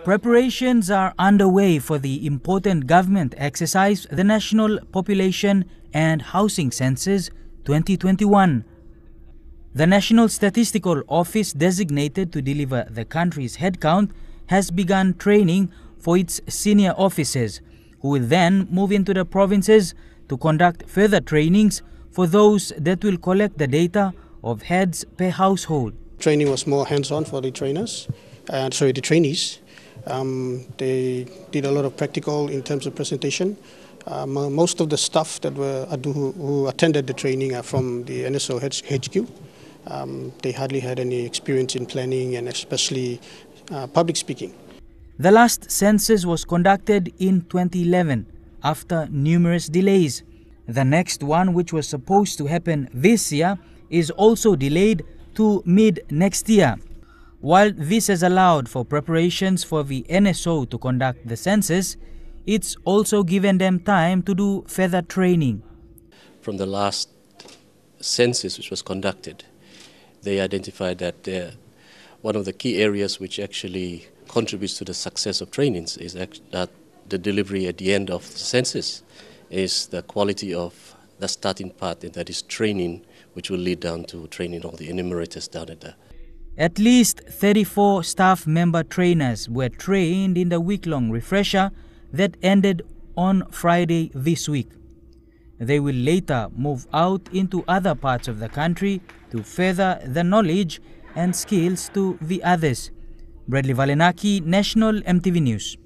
Preparations are underway for the important government exercise, the National Population and Housing Census 2021. The National Statistical Office, designated to deliver the country's headcount, has begun training for its senior officers, who will then move into the provinces to conduct further trainings for those that will collect the data of heads per household. Training was more hands-on for the trainers, uh, sorry, the trainees. Um, they did a lot of practical in terms of presentation. Um, uh, most of the staff that were who, who attended the training are from the NSO HQ. Um, they hardly had any experience in planning and especially uh, public speaking. The last census was conducted in 2011 after numerous delays. The next one, which was supposed to happen this year, is also delayed to mid next year. While this has allowed for preparations for the NSO to conduct the census, it's also given them time to do further training. From the last census which was conducted, they identified that uh, one of the key areas which actually contributes to the success of trainings is that the delivery at the end of the census is the quality of the starting part, and that is training, which will lead down to training all the enumerators down at the at least 34 staff member trainers were trained in the week-long refresher that ended on Friday this week. They will later move out into other parts of the country to further the knowledge and skills to the others. Bradley Valenaki, National EMTV News.